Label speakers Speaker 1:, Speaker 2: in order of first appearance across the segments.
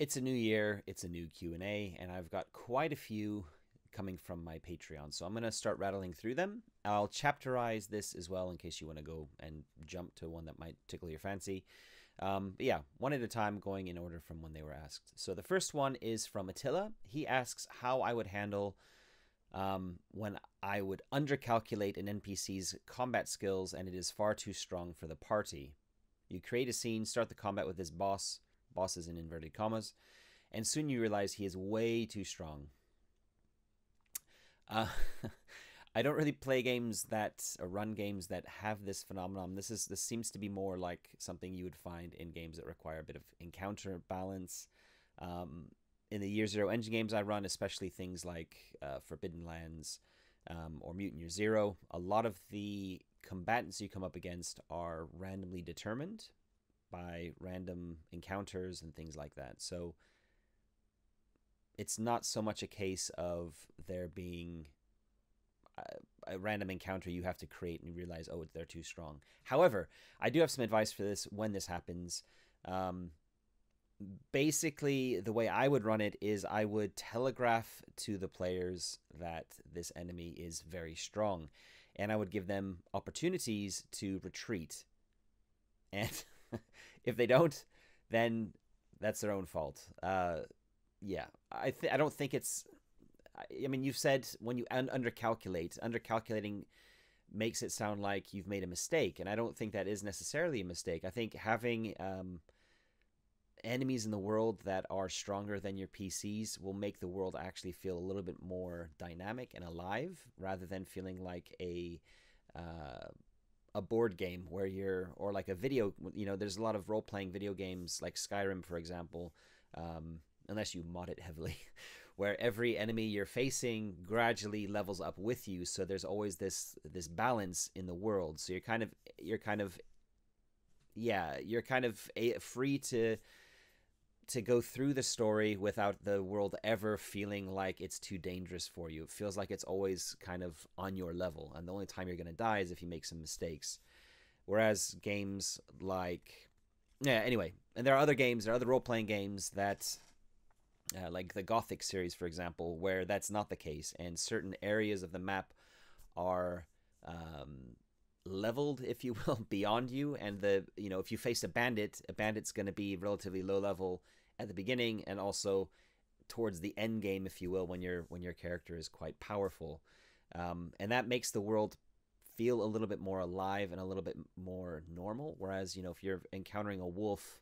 Speaker 1: It's a new year, it's a new Q&A, and I've got quite a few coming from my Patreon. So I'm going to start rattling through them. I'll chapterize this as well in case you want to go and jump to one that might tickle your fancy. Um, but yeah, one at a time, going in order from when they were asked. So the first one is from Attila. He asks how I would handle um, when I would undercalculate an NPC's combat skills and it is far too strong for the party. You create a scene, start the combat with this boss bosses in inverted commas, and soon you realize he is way too strong. Uh, I don't really play games that or run games that have this phenomenon. This is this seems to be more like something you would find in games that require a bit of encounter balance. Um, in the Year Zero engine games I run, especially things like uh, Forbidden Lands um, or Mutant Year Zero, a lot of the combatants you come up against are randomly determined by random encounters and things like that. So it's not so much a case of there being a, a, random encounter you have to create and you realize, oh, they're too strong. However, I do have some advice for this when this happens. Um, basically, the way I would run it is I would telegraph to the players that this enemy is very strong, and I would give them opportunities to retreat. And if they don't, then that's their own fault. Uh, yeah, I th- I don't think it's. I mean, you've said when you un- undercalculate, undercalculating makes it sound like you've made a mistake, and I don't think that is necessarily a mistake. I think having um, enemies in the world that are stronger than your PCs will make the world actually feel a little bit more dynamic and alive, rather than feeling like a uh, a board game where you're or like a video you know there's a lot of role-playing video games like skyrim for example um, unless you mod it heavily where every enemy you're facing gradually levels up with you. So there's always this this balance in the world. So you're kind of you're kind of yeah you're kind of free to to go through the story without the world ever feeling like it's too dangerous for you. It feels like it's always kind of on your level, and the only time you're going to die is if you make some mistakes. Whereas games like, yeah, anyway, and there are other games, there are other role playing games that, uh, like the Gothic series, for example, where that's not the case, and certain areas of the map are um, leveled, if you will, beyond you. And the you know, if you face a bandit, a bandit's going to be relatively low level at the beginning and also towards the end game, if you will, when your when your character is quite powerful, um, and that makes the world feel a little bit more alive and a little bit more normal. Whereas you know if you're encountering a wolf,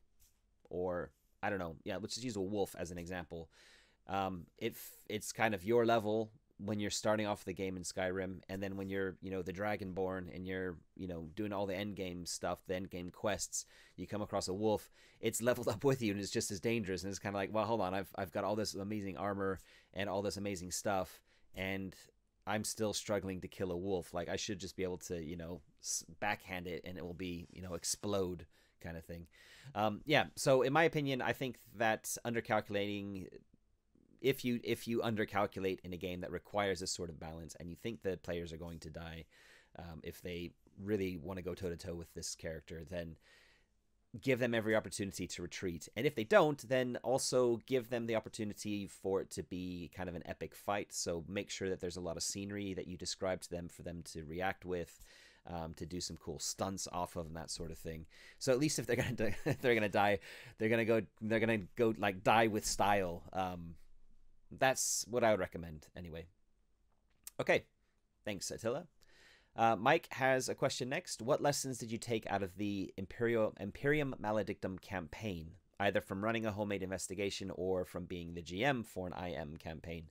Speaker 1: or I don't know, yeah, let's just use a wolf as an example. Um, if it's kind of your level when you're starting off the game in Skyrim, and then when you're, you know, the Dragonborn and you're, you know, doing all the end game stuff, the end game quests, you come across a wolf, it's leveled up with you and it's just as dangerous. And it's kind of like, well, hold on, I've, I've got all this amazing armor and all this amazing stuff, and I'm still struggling to kill a wolf. Like, I should just be able to, you know, backhand it and it will be, you know, explode kind of thing. Um, yeah, so in my opinion, I think that undercalculating if you if you undercalculate in a game that requires this sort of balance and you think the players are going to die um, if they really want to go toe to toe with this character then give them every opportunity to retreat and if they don't then also give them the opportunity for it to be kind of an epic fight so make sure that there's a lot of scenery that you describe to them for them to react with um, to do some cool stunts off of and that sort of thing. So at least if they're gonna die, they're gonna die, they're gonna go, they're gonna go like die with style. Um, that's what I would recommend anyway. Okay, thanks, Attila. Uh, Mike has a question next. What lessons did you take out of the Imperial Imperium Maledictum campaign, either from running a homemade investigation or from being the GM for an IM campaign?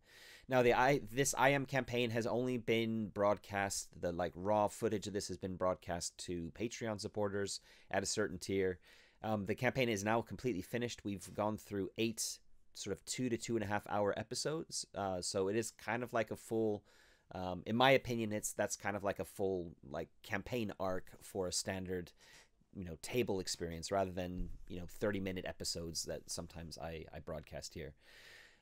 Speaker 1: Now, the I this IM campaign has only been broadcast. The like raw footage of this has been broadcast to Patreon supporters at a certain tier. Um, the campaign is now completely finished. We've gone through eight sort of two to two and a half hour episodes. Uh, so it is kind of like a full, um, in my opinion, it's that's kind of like a full like campaign arc for a standard, you know, table experience rather than you know thirty minute episodes that sometimes I I broadcast here.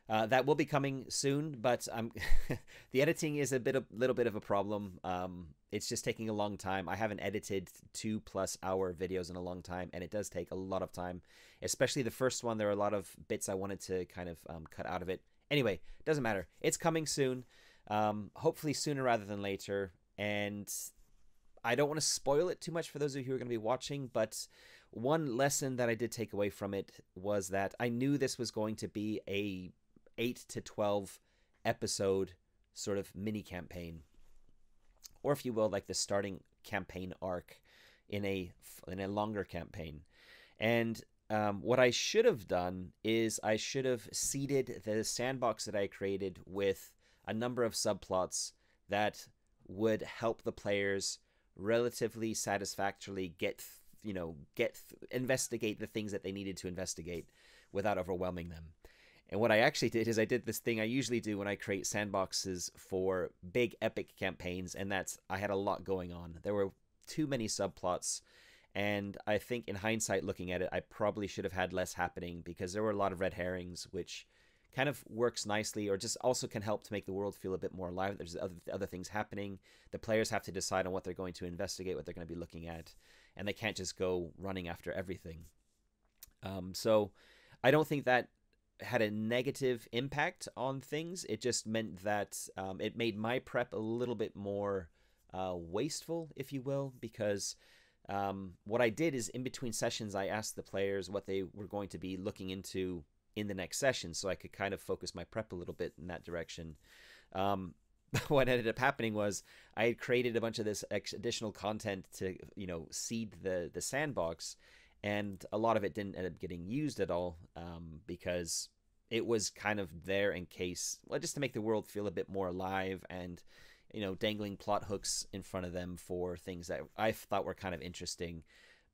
Speaker 1: Uh, that will be coming soon, but um, the editing is a bit a little bit of a problem. Um, it's just taking a long time. I haven't edited two plus hour videos in a long time, and it does take a lot of time. Especially the first one, there are a lot of bits I wanted to kind of um, cut out of it. Anyway, doesn't matter. It's coming soon. Um, hopefully sooner rather than later. And I don't want to spoil it too much for those of you who are going to be watching, but one lesson that I did take away from it was that I knew this was going to be a 8 to 12 episode sort of mini campaign. Or if you will like the starting campaign arc in a in a longer campaign. And um, what I should have done is I should have seeded the sandbox that I created with a number of subplots that would help the players relatively satisfactorily get you know get investigate the things that they needed to investigate without overwhelming them and what I actually did is I did this thing I usually do when I create sandboxes for big epic campaigns, and that's I had a lot going on. There were too many subplots, and I think in hindsight, looking at it, I probably should have had less happening because there were a lot of red herrings, which kind of works nicely or just also can help to make the world feel a bit more alive. There's other, other things happening. The players have to decide on what they're going to investigate, what they're going to be looking at, and they can't just go running after everything. Um, so I don't think that had a negative impact on things. It just meant that um, it made my prep a little bit more uh, wasteful, if you will, because um, what I did is in between sessions, I asked the players what they were going to be looking into in the next session, so I could kind of focus my prep a little bit in that direction. Um, what ended up happening was I had created a bunch of this additional content to, you know, seed the the sandbox, and a lot of it didn't end up getting used at all um, because it was kind of there in case, well, just to make the world feel a bit more alive and you know dangling plot hooks in front of them for things that I thought were kind of interesting.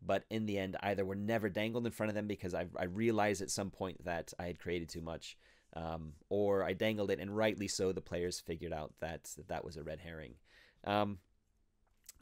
Speaker 1: But in the end, either were never dangled in front of them because I, I realized at some point that I had created too much, um, or I dangled it and rightly so, the players figured out that that was a red herring. Um,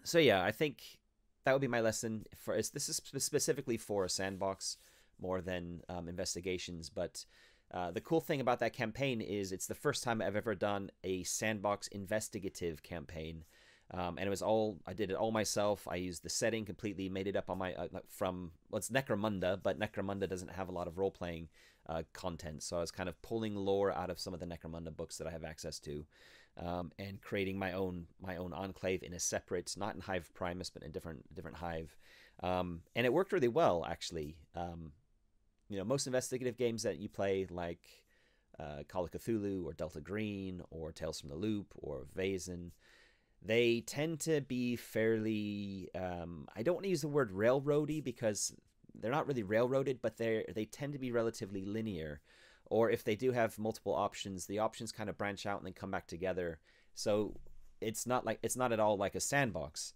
Speaker 1: so yeah, I think that would be my lesson for this is specifically for a sandbox more than um, investigations but uh, the cool thing about that campaign is it's the first time i've ever done a sandbox investigative campaign um, and it was all i did it all myself. I used the setting completely made it up on my uh, from well necromunda but necromunda doesn't have a lot of role-playing uh, content. So i was kind of pulling lore out of some of the necromunda books that i have access to um, and creating my own my own enclave in a separate, not in Hive Primus, but in different different hive. Um, and it worked really well, actually. Um, you know, most investigative games that you play, like uh, Call of Cthulhu or Delta Green or Tales from the Loop or Vaesen, they tend to be fairly. Um, I don't want to use the word railroady because they're not really railroaded, but they they tend to be relatively linear or if they do have multiple options, the options kind of branch out and then come back together. So it's not like it's not at all like a sandbox.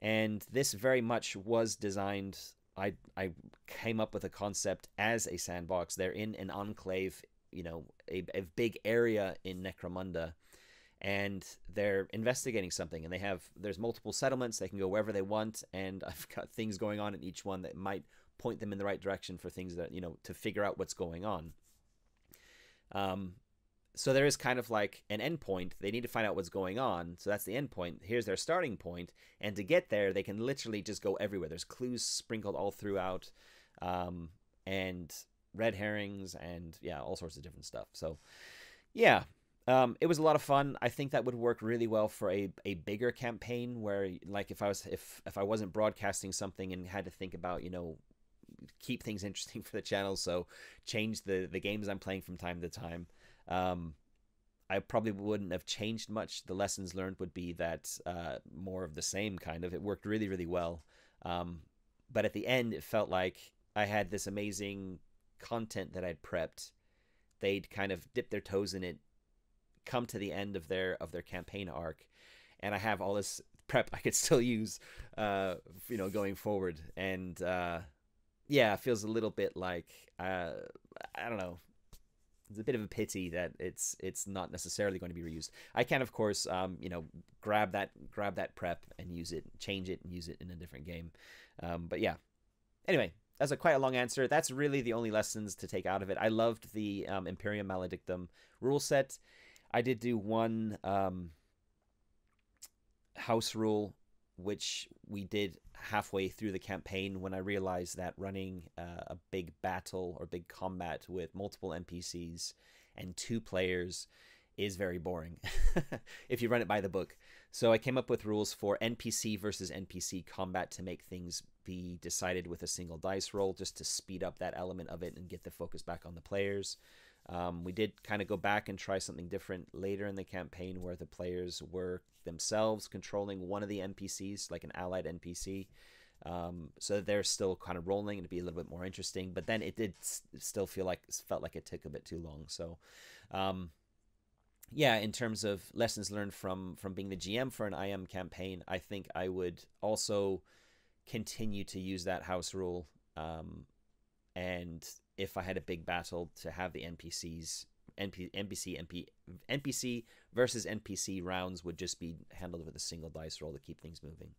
Speaker 1: And this very much was designed. I I came up with a concept as a sandbox. They're in an enclave, you know, a, a big area in Necromunda, and they're investigating something. And they have there's multiple settlements. They can go wherever they want, and I've got things going on in each one that might point them in the right direction for things that you know to figure out what's going on. Um, so there is kind of like an endpoint. They need to find out what's going on. So that's the endpoint. Here's their starting point, and to get there, they can literally just go everywhere. There's clues sprinkled all throughout, um, and red herrings, and yeah, all sorts of different stuff. So, yeah, um, it was a lot of fun. I think that would work really well for a, a bigger campaign where, like, if I was if if I wasn't broadcasting something and had to think about you know keep things interesting for the channel. So change the the games I'm playing from time to time. Um, I probably wouldn't have changed much. The lessons learned would be that uh, more of the same kind of. It worked really really well. Um, but at the end, it felt like I had this amazing content that I'd prepped. They'd kind of dip their toes in it, come to the end of their of their campaign arc, and I have all this prep I could still use, uh, you know, going forward. And uh, yeah, it feels a little bit like uh, I don't know. It's a bit of a pity that it's it's not necessarily going to be reused. I can, of course, um, you know, grab that grab that prep and use it, change it, and use it in a different game. Um, but yeah. Anyway, that's a quite a long answer. That's really the only lessons to take out of it. I loved the um, Imperium Maledictum rule set. I did do one um, house rule, which we did halfway through the campaign when I realized that running uh, a big battle or big combat with multiple NPCs and two players is very boring if you run it by the book. So I came up with rules for NPC versus NPC combat to make things be decided with a single dice roll just to speed up that element of it and get the focus back on the players. Um, we did kind of go back and try something different later in the campaign where the players were themselves controlling one of the NPCs, like an allied NPC. Um, so they're still kind of rolling and to be a little bit more interesting, but then it did still feel like felt like it took a bit too long. So, um, yeah, in terms of lessons learned from from being the GM for an IM campaign, I think I would also continue to use that house rule. Um, and if I had a big battle, to have the NPCs, NP, NPC, NP, NPC versus NPC rounds would just be handled with a single dice roll to keep things moving.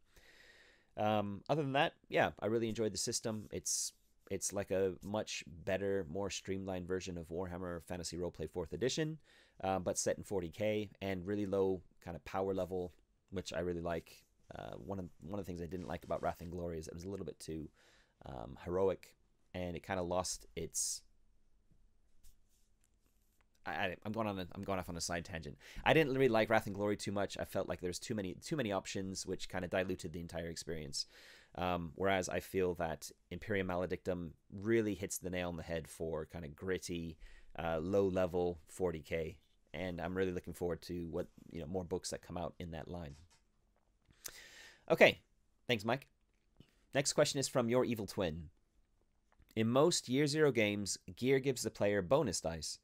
Speaker 1: Um, other than that, yeah, I really enjoyed the system. It's it's like a much better, more streamlined version of Warhammer Fantasy Roleplay Fourth Edition uh, but set in 40k and really low kind of power level, which I really like. Uh, one of one of the things I didn't like about Wrath and Glory is it was a little bit too um, heroic, and it kind of lost its. I, am going on. A, I'm going off on a side tangent. I didn't really like Wrath and Glory too much. I felt like there's too many too many options, which kind of diluted the entire experience. Um, whereas I feel that Imperium Maledictum really hits the nail on the head for kind of gritty, uh, low level 40k and I'm really looking forward to what you know more books that come out in that line. Okay, thanks, Mike. Next question is from your evil twin. In most Year Zero games, gear gives the player bonus dice.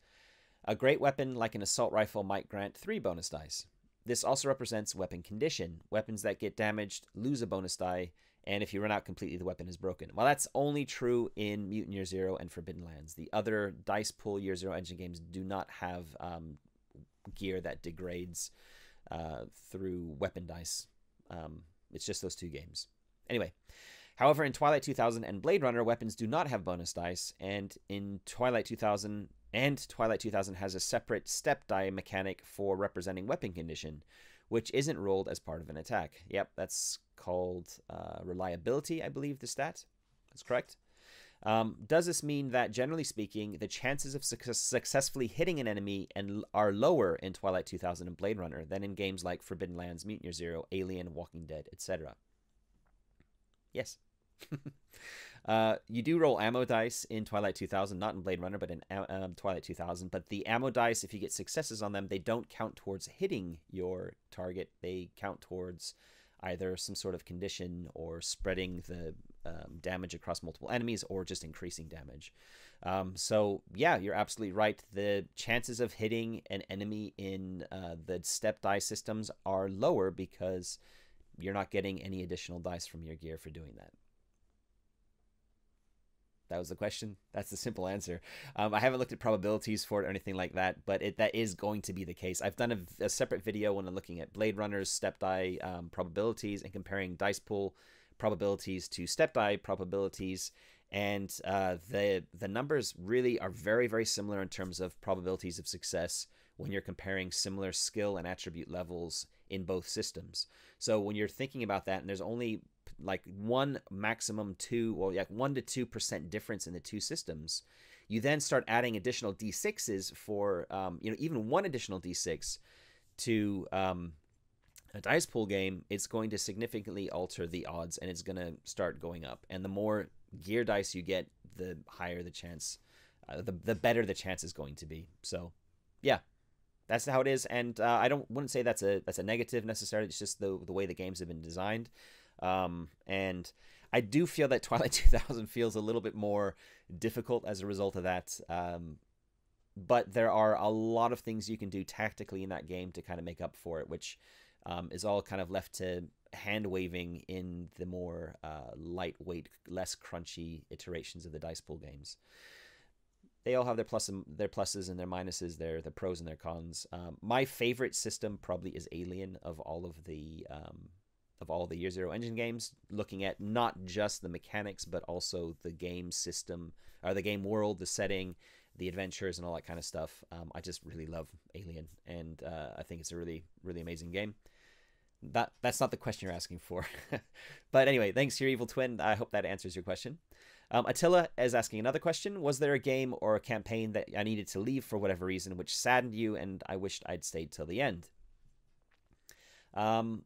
Speaker 1: A great weapon like an assault rifle might grant three bonus dice. This also represents weapon condition. Weapons that get damaged lose a bonus die, and if you run out completely, the weapon is broken. Well, that's only true in Mutant Year Zero and Forbidden Lands. The other dice pool Year Zero engine games do not have um, gear that degrades uh, through weapon dice. Um, it's just those two games. Anyway, however, in Twilight 2000 and Blade Runner, weapons do not have bonus dice, and in Twilight 2000 and Twilight 2000 has a separate step die mechanic for representing weapon condition, which isn't rolled as part of an attack. Yep, that's called uh, reliability, I believe the stat. That's correct. Um, does this mean that, generally speaking, the chances of su- successfully hitting an enemy and are lower in Twilight 2000 and Blade Runner than in games like Forbidden Lands, Mutant Year Zero, Alien, Walking Dead, etc.? Yes. uh, you do roll ammo dice in Twilight 2000, not in Blade Runner, but in um, Twilight 2000. But the ammo dice, if you get successes on them, they don't count towards hitting your target. They count towards either some sort of condition or spreading the um, damage across multiple enemies or just increasing damage. Um, so yeah, you're absolutely right. The chances of hitting an enemy in uh, the step die systems are lower because you're not getting any additional dice from your gear for doing that. That was the question. That's the simple answer. Um, I haven't looked at probabilities for it or anything like that, but it, that is going to be the case. I've done a, a separate video when I'm looking at Blade Runner's step die um, probabilities and comparing dice pool probabilities to step die probabilities, and uh, the the numbers really are very very similar in terms of probabilities of success when you're comparing similar skill and attribute levels in both systems. So when you're thinking about that, and there's only like one maximum two or like one to two percent difference in the two systems, you then start adding additional d6s for um, you know even one additional d6 to um, a dice pool game, it's going to significantly alter the odds and it's going to start going up. And the more gear dice you get, the higher the chance, uh, the the better the chance is going to be. So, yeah, that's how it is. And uh, I don't wouldn't say that's a that's a negative necessarily. It's just the the way the games have been designed. Um, and I do feel that Twilight 2000 feels a little bit more difficult as a result of that. Um, but there are a lot of things you can do tactically in that game to kind of make up for it, which um, is all kind of left to hand waving in the more uh, lightweight, less crunchy iterations of the dice pool games. They all have their plus and their pluses and their minuses, their the pros and their cons. Um, my favorite system probably is Alien of all of the um, of all the Year Zero Engine games, looking at not just the mechanics but also the game system or the game world, the setting, the adventures, and all that kind of stuff. Um, I just really love Alien, and uh, I think it's a really really amazing game. That that's not the question you're asking for, but anyway, thanks, your evil twin. I hope that answers your question. Um, Attila is asking another question: Was there a game or a campaign that I needed to leave for whatever reason, which saddened you, and I wished I'd stayed till the end? Um,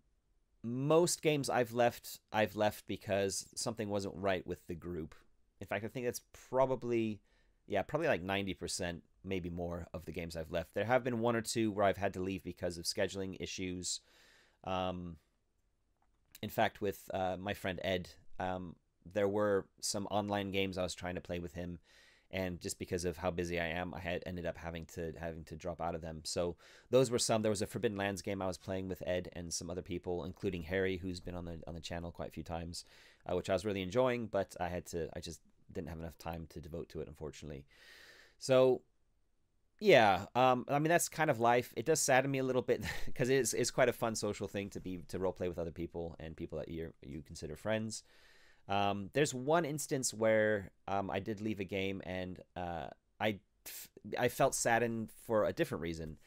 Speaker 1: most games I've left, I've left because something wasn't right with the group. In fact, I think that's probably, yeah, probably like ninety percent, maybe more, of the games I've left. There have been one or two where I've had to leave because of scheduling issues. Um, in fact, with uh, my friend Ed, um, there were some online games I was trying to play with him, and just because of how busy I am, I had ended up having to having to drop out of them. So those were some. There was a Forbidden Lands game I was playing with Ed and some other people, including Harry, who's been on the on the channel quite a few times, uh, which I was really enjoying. But I had to, I just didn't have enough time to devote to it, unfortunately. So yeah, um, I mean that's kind of life. It does sadden me a little bit because it's it's quite a fun social thing to be to role play with other people and people that you you consider friends. Um, there's one instance where um, I did leave a game and uh, I, I felt saddened for a different reason.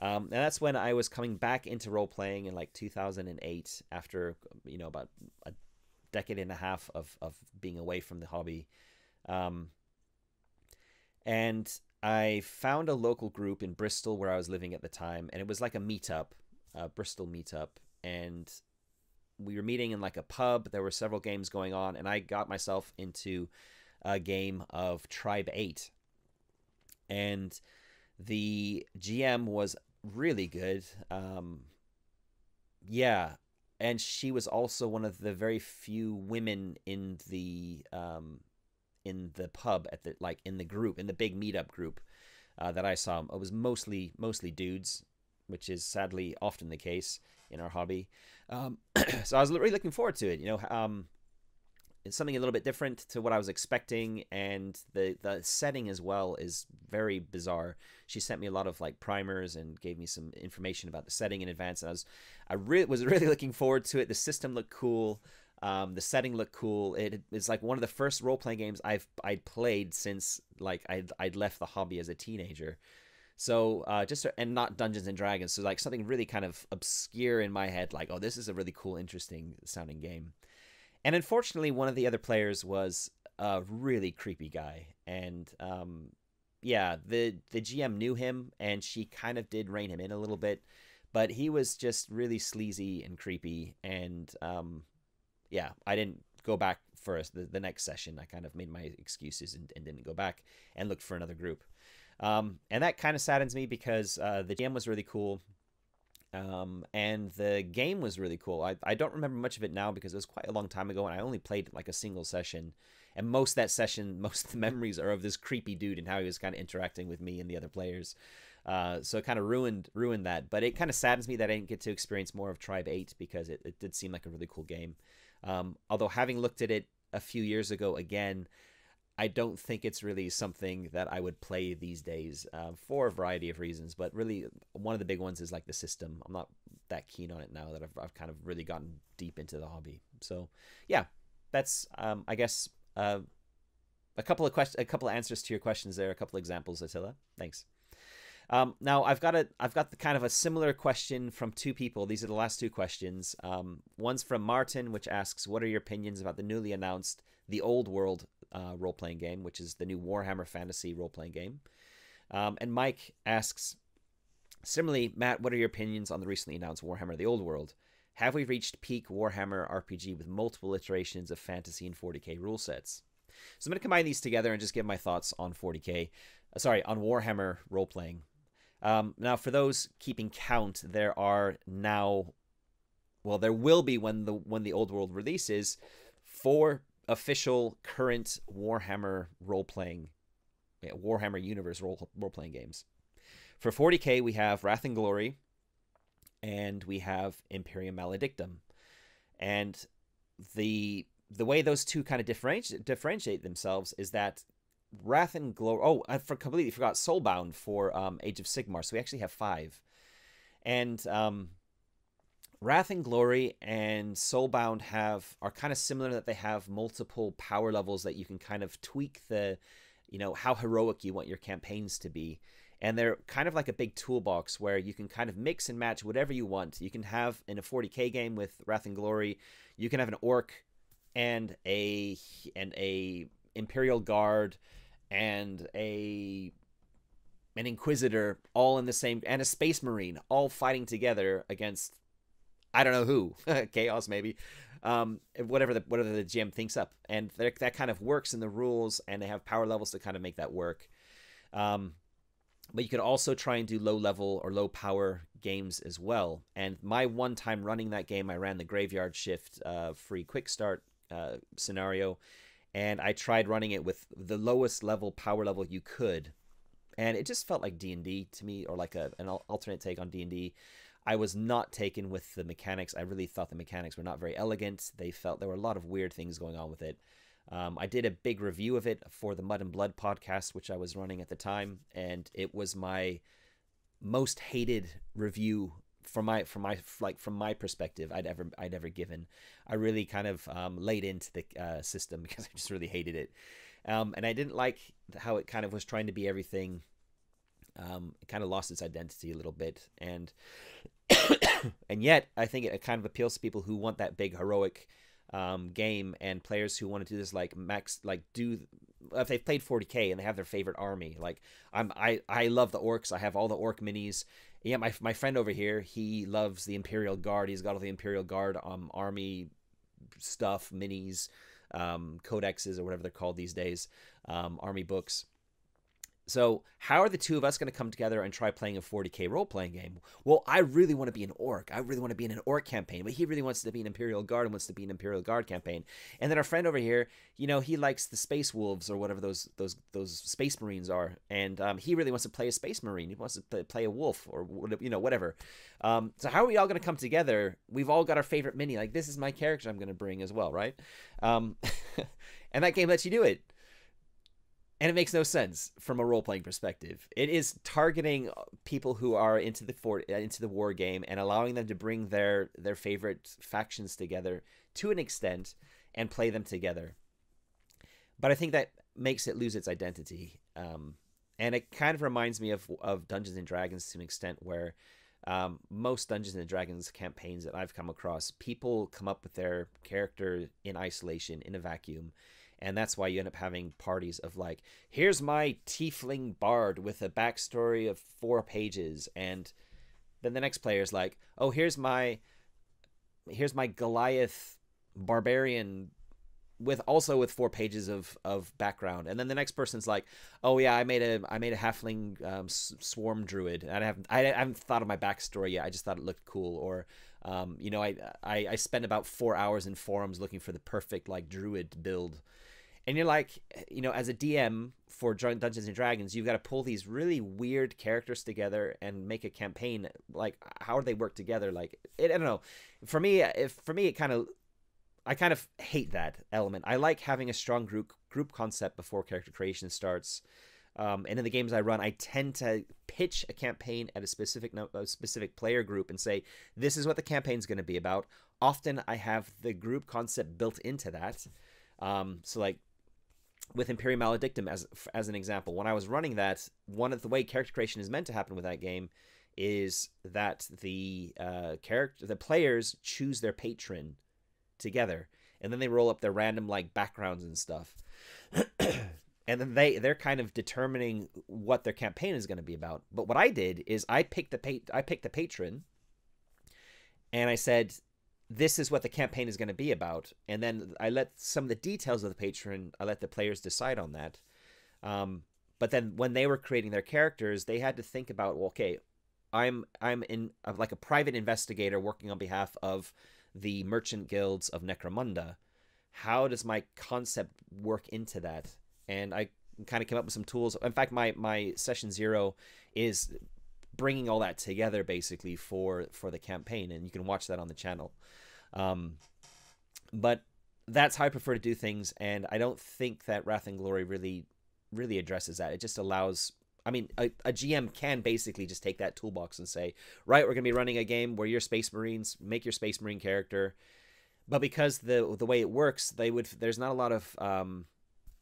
Speaker 1: Um, and that's when I was coming back into role playing in like 2008 after, you know, about a decade and a half of, of being away from the hobby. Um, and I found a local group in Bristol where I was living at the time, and it was like a meetup, a Bristol meetup. And we were meeting in like a pub. There were several games going on, and I got myself into a game of Tribe 8. And the GM was really good. Um, yeah, and she was also one of the very few women in the um, in the pub at the like in the group in the big meetup group uh, that I saw. It was mostly mostly dudes, which is sadly often the case in our hobby. Um, so I was really looking forward to it. You know, um, it's something a little bit different to what I was expecting, and the the setting as well is very bizarre. She sent me a lot of like primers and gave me some information about the setting in advance, and I was I re- was really looking forward to it. The system looked cool. Um, the setting looked cool. It is like one of the first role playing games I've I'd played since like I'd I'd left the hobby as a teenager. So uh, just and not Dungeons and Dragons. So like something really kind of obscure in my head, like oh, this is a really cool, interesting sounding game. And unfortunately, one of the other players was a really creepy guy, and um, yeah, the the GM knew him, and she kind of did rein him in a little bit, but he was just really sleazy and creepy, and um, yeah, I didn't go back for the, the next session. I kind of made my excuses and, and didn't go back and looked for another group. Um, and that kind of saddens me because uh, the GM was really cool. Um, and the game was really cool. I, I don't remember much of it now because it was quite a long time ago and I only played like a single session. And most that session, most of the memories are of this creepy dude and how he was kind of interacting with me and the other players. Uh, so it kind of ruined ruined that. But it kind of saddens me that I didn't get to experience more of Tribe 8 because it, it did seem like a really cool game. Um, although having looked at it a few years ago again, I don't think it's really something that I would play these days uh, for a variety of reasons. But really, one of the big ones is like the system. I'm not that keen on it now that I've, I've kind of really gotten deep into the hobby. So yeah, that's um, I guess uh, a couple of questions, a couple of answers to your questions there, a couple of examples, Attila. Thanks. Um, now I've got a I've got the kind of a similar question from two people. These are the last two questions. Um, one's from Martin, which asks, "What are your opinions about the newly announced The Old World uh, role playing game, which is the new Warhammer Fantasy role playing game. Um, and Mike asks, similarly, Matt, what are your opinions on the recently announced Warhammer The Old World? Have we reached peak Warhammer RPG with multiple iterations of fantasy and 40k rule sets? So I'm going to combine these together and just give my thoughts on 40k, uh, sorry, on Warhammer role playing. Um, now, for those keeping count, there are now, well, there will be when the when the Old World releases, four official current Warhammer role playing, yeah, Warhammer Universe role playing games. For 40k, we have Wrath and Glory, and we have Imperium Maledictum, and the the way those two kind of differentiate differentiate themselves is that Wrath and Glory. Oh, I for, completely forgot Soulbound for um, Age of Sigmar. So we actually have five, and um, Wrath and Glory and Soulbound have are kind of similar that they have multiple power levels that you can kind of tweak the, you know, how heroic you want your campaigns to be. And they're kind of like a big toolbox where you can kind of mix and match whatever you want. You can have in a 40k game with Wrath and Glory, you can have an orc and a and a Imperial Guard and a an Inquisitor all in the same and a Space Marine all fighting together against I don't know who, chaos maybe, um, whatever the whatever the GM thinks up, and that kind of works in the rules, and they have power levels to kind of make that work. Um, but you can also try and do low level or low power games as well. And my one time running that game, I ran the Graveyard Shift uh, free quick start uh, scenario, and I tried running it with the lowest level power level you could, and it just felt like D and D to me, or like a, an alternate take on D and D. I was not taken with the mechanics. I really thought the mechanics were not very elegant. They felt there were a lot of weird things going on with it. Um, I did a big review of it for the Mud and Blood podcast, which I was running at the time, and it was my most hated review from my from my like from my perspective I'd ever I'd ever given. I really kind of um, laid into the uh, system because I just really hated it, um, and I didn't like how it kind of was trying to be everything um, it kind of lost its identity a little bit, and and yet I think it kind of appeals to people who want that big heroic um, game and players who want to do this like max like do if they've played 40k and they have their favorite army like I'm I I love the orcs. I have all the orc minis. Yeah my my friend over here he loves the imperial guard. He's got all the imperial guard um army stuff minis um codexes or whatever they're called these days um army books so, how are the two of us going to come together and try playing a 40k role playing game? Well, I really want to be an orc. I really want to be in an orc campaign, but he really wants to be an Imperial Guard and wants to be an Imperial Guard campaign. And then our friend over here, you know, he likes the Space Wolves or whatever those those those Space Marines are, and um, he really wants to play a Space Marine. He wants to play a wolf or you know whatever. Um, so how are we all going to come together? We've all got our favorite mini. Like this is my character I'm going to bring as well, right? Um, and that game lets you do it and it makes no sense from a role playing perspective. It is targeting people who are into the for, uh, into the war game and allowing them to bring their their favorite factions together to an extent and play them together. But I think that makes it lose its identity, um, and it kind of reminds me of of Dungeons and Dragons to an extent where. Um, most Dungeons and Dragons campaigns that I've come across, people come up with their character in isolation, in a vacuum, and that's why you end up having parties of like here's my tiefling bard with a backstory of four pages. And then the next player is like oh here's my here's my goliath barbarian with also with four pages of of background. And then the next person's like oh yeah i made a i made a halfling um, swarm druid and i haven't i haven't thought of my backstory yet. I just thought it looked cool. Or um, you know I, I i spent about four hours in forums looking for the perfect like druid to build and you're like, you know, as a DM for Dungeons and Dragons, you've got to pull these really weird characters together and make a campaign. Like, how do they work together? Like, it, I don't know. For me, if for me, it kind of, I kind of hate that element. I like having a strong group group concept before character creation starts. Um, and in the games I run, I tend to pitch a campaign at a specific a specific player group and say, "This is what the campaign's going to be about." Often, I have the group concept built into that. Um, so, like with Imperium Maledictum as as an example, when I was running that, one of the way character creation is meant to happen with that game is that the uh, character the players choose their patron together, and then they roll up their random like backgrounds and stuff. and then they they're kind of determining what their campaign is going to be about. But what I did is I picked the pa- I picked the patron, and I said this is what the campaign is going to be about. And then i let some of the details of the patron i let the players decide on that. Um, but then when they were creating their characters they had to think about well, okay i'm i'm in uh, like a private investigator working on behalf of the merchant guilds of necromunda. How does my concept work into that? And i kind of came up with some tools. In fact my my session zero is bringing all that together basically for for the campaign and you can watch that on the channel um, but that's how I prefer to do things, and I don't think that Wrath and Glory really really addresses that. It just allows I mean, a, a, GM can basically just take that toolbox and say, right, we're going to be running a game where you're Space Marines, make your Space Marine character. But because the the way it works, they would there's not a lot of um,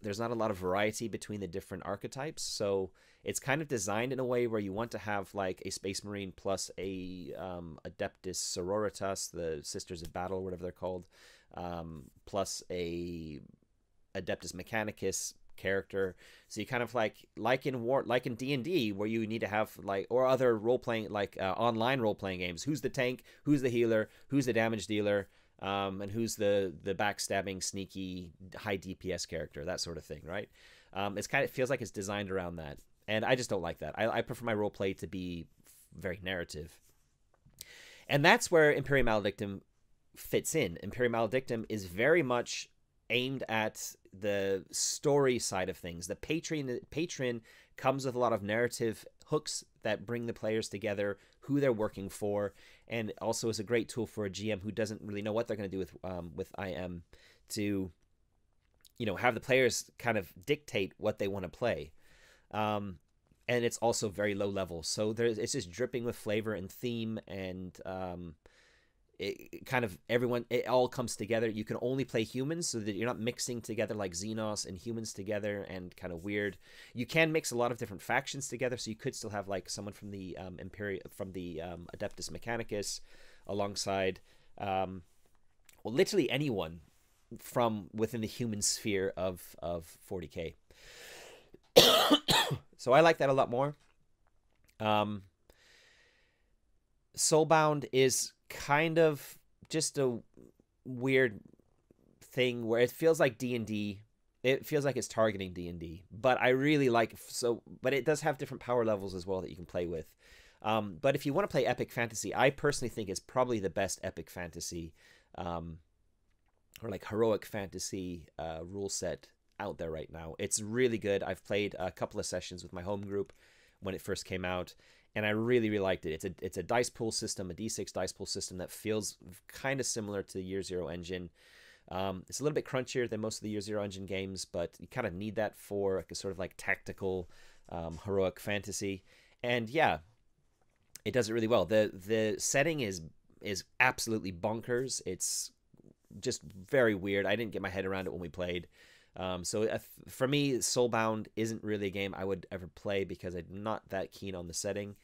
Speaker 1: there's not a lot of variety between the different archetypes. So it's kind of designed in a way where you want to have like a Space Marine plus a um, Adeptus Sororitas, the Sisters of Battle, whatever they're called, um, plus a Adeptus Mechanicus character. So you kind of like like in war like in D&D where you need to have like or other role playing like uh, online role playing games. Who's the tank? Who's the healer? Who's the damage dealer? Um, and who's the the backstabbing, sneaky, high DPS character? That sort of thing, right? Um, it's kind of it feels like it's designed around that, and I just don't like that. I, I prefer my role play to be very narrative, and that's where Imperium Maledictum fits in. Imperium Maledictum is very much aimed at the story side of things. The patron patron comes with a lot of narrative hooks that bring the players together, who they're working for, and also is a great tool for a GM who doesn't really know what they're going to do with um, with IM to you know have the players kind of dictate what they want to play. Um, and it's also very low level, so there's it's just dripping with flavor and theme and um, it kind of everyone it all comes together. You can only play humans so that you're not mixing together like xenos and humans together and kind of weird. You can mix a lot of different factions together so you could still have like someone from the um, imperial from the um, adeptus mechanicus alongside um, well literally anyone from within the human sphere of of 40k so i like that a lot more. Um soulbound is kind of just a weird thing where it feels like D&D it feels like it's targeting D&D but I really like so but it does have different power levels as well that you can play with. Um, but if you want to play epic fantasy I personally think it's probably the best epic fantasy um, or like heroic fantasy uh, rule set out there right now it's really good I've played a couple of sessions with my home group when it first came out and I really really liked it. It's a it's a dice pool system, a d6 dice pool system that feels kind of similar to the Year Zero engine. Um, it's a little bit crunchier than most of the Year Zero engine games, but you kind of need that for like a sort of like tactical, um, heroic fantasy. And yeah, it does it really well. the The setting is is absolutely bonkers. It's just very weird. I didn't get my head around it when we played. Um, so if, for me, Soulbound isn't really a game I would ever play because I'm not that keen on the setting.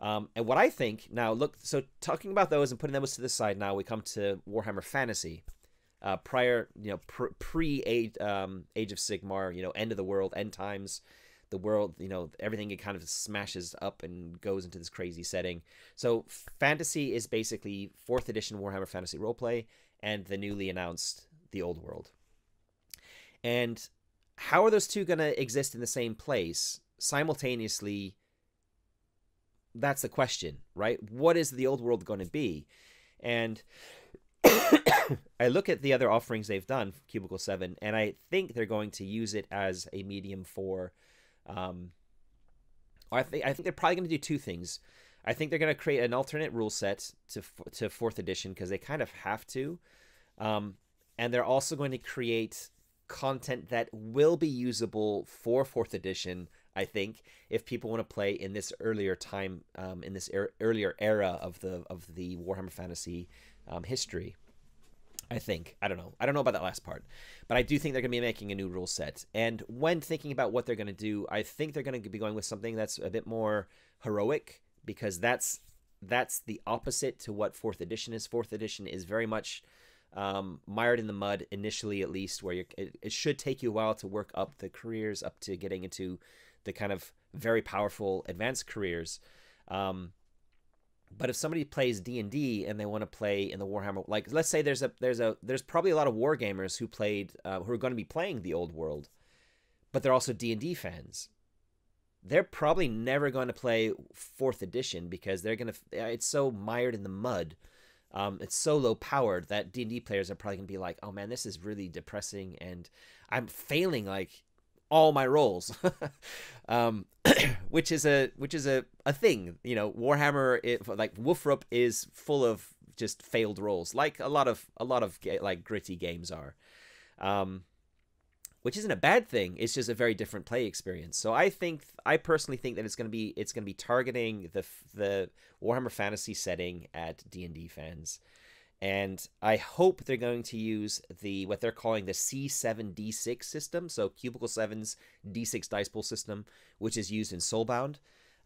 Speaker 1: Um, and what I think now, look, so talking about those and putting those to the side, now we come to Warhammer Fantasy. Uh, prior, you know, pr- pre age, um, Age of Sigmar, you know, end of the world, end times, the world, you know, everything it kind of smashes up and goes into this crazy setting. So fantasy is basically fourth edition Warhammer Fantasy Roleplay and the newly announced The Old World. And how are those two going to exist in the same place simultaneously? That's the question, right? What is the old world going to be? And I look at the other offerings they've done, Cubicle 7, and I think they're going to use it as a medium for. Um, I think I think they're probably going to do two things. I think they're going to create an alternate rule set to to fourth edition because they kind of have to, um, and they're also going to create content that will be usable for fourth edition i think if people want to play in this earlier time um, in this er- earlier era of the of the warhammer fantasy um, history i think. I don't know. I don't know about that last part but i do think they're going to be making a new rule set. And when thinking about what they're going to do i think they're going to be going with something that's a bit more heroic because that's that's the opposite to what fourth edition is. Fourth edition is very much um, mired in the mud initially, at least, where it, it should take you a while to work up the careers up to getting into the kind of very powerful advanced careers. Um, but if somebody plays D and D and they want to play in the Warhammer, like let's say there's a there's a there's probably a lot of war gamers who played uh, who are going to be playing the old world, but they're also D and D fans. They're probably never going to play fourth edition because they're gonna it's so mired in the mud um, it's so low powered that D&D players are probably going to be like, "Oh man, this is really depressing and I'm failing like all my rolls." um, which is a which is a, a thing, you know, Warhammer it, like Wolfrup is full of just failed rolls like a lot of a lot of like gritty games are. Um, which isn't a bad thing. It's just a very different play experience. So I think I personally think that it's going to be it's going to be targeting the the Warhammer Fantasy setting at D and D fans, and I hope they're going to use the what they're calling the C7D6 system, so Cubicle 7's D6 dice pool system, which is used in Soulbound.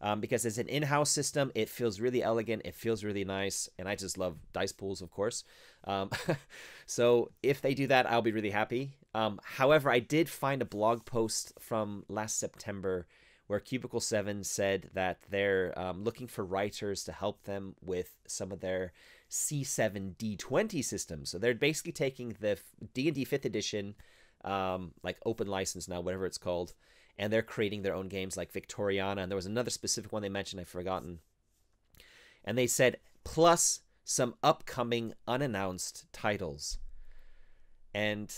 Speaker 1: Um, because it's an in-house system, it feels really elegant, it feels really nice, and I just love dice pools, of course. Um, so if they do that, I'll be really happy. Um, however, I did find a blog post from last September where Cubicle 7 said that they're um, looking for writers to help them with some of their C7D20 systems. So they're basically taking the D&D 5th edition, um, like open license now, whatever it's called, and they're creating their own games like Victoriana. And there was another specific one they mentioned, I've forgotten. And they said, plus some upcoming unannounced titles. And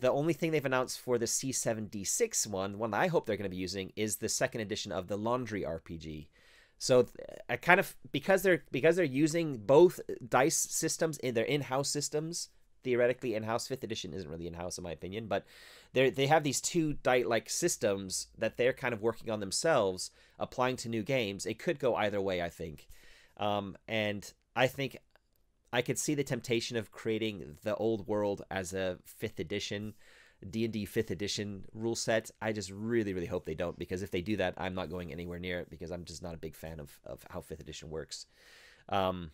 Speaker 1: the only thing they've announced for the C7D6 one, one that I hope they're going to be using, is the second edition of the Laundry RPG. So I kind of because they're because they're using both dice systems in their in-house systems. Theoretically, in-house fifth edition isn't really in-house in my opinion, but they they have these two die like systems that they're kind of working on themselves, applying to new games. It could go either way, I think, um, and I think I could see the temptation of creating the old world as a fifth edition, D and D fifth edition rule set. I just really, really hope they don't because if they do that, I'm not going anywhere near it because I'm just not a big fan of of how fifth edition works. Um,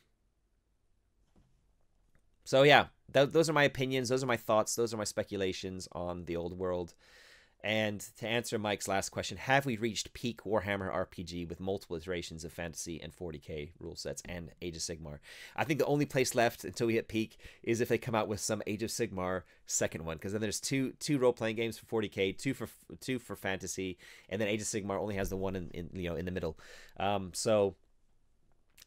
Speaker 1: so yeah, th- those are my opinions. Those are my thoughts. Those are my speculations on the old world. And to answer Mike's last question, have we reached peak Warhammer RPG with multiple iterations of fantasy and 40k rule sets and Age of Sigmar? I think the only place left until we hit peak is if they come out with some Age of Sigmar second one, because then there's two two role playing games for 40k, two for two for fantasy, and then Age of Sigmar only has the one in, in you know in the middle. Um, so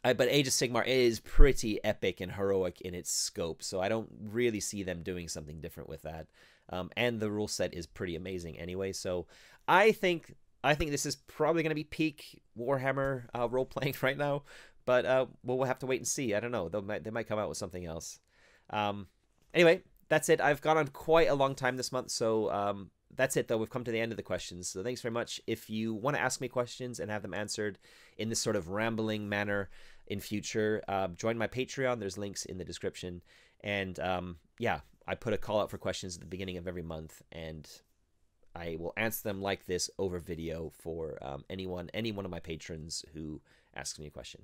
Speaker 1: I, but Age of Sigmar is pretty epic and heroic in its scope, so I don't really see them doing something different with that. Um, and the rule set is pretty amazing anyway. So I think I think this is probably going to be peak Warhammer uh, role playing right now. But uh, well, have to wait and see. I don't know. They might they might come out with something else. Um, anyway, that's it. I've gone on quite a long time this month, so um, that's it though. We've come to the end of the questions. So thanks very much. If you want to ask me questions and have them answered in this sort of rambling manner in future, uh, join my Patreon. There's links in the description. And um, yeah, I put a call out for questions at the beginning of every month, and I will answer them like this over video for um, anyone, any one of my patrons who asks me a question.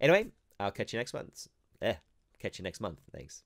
Speaker 1: Anyway, I'll catch you next month. Eh, catch you next month. Thanks.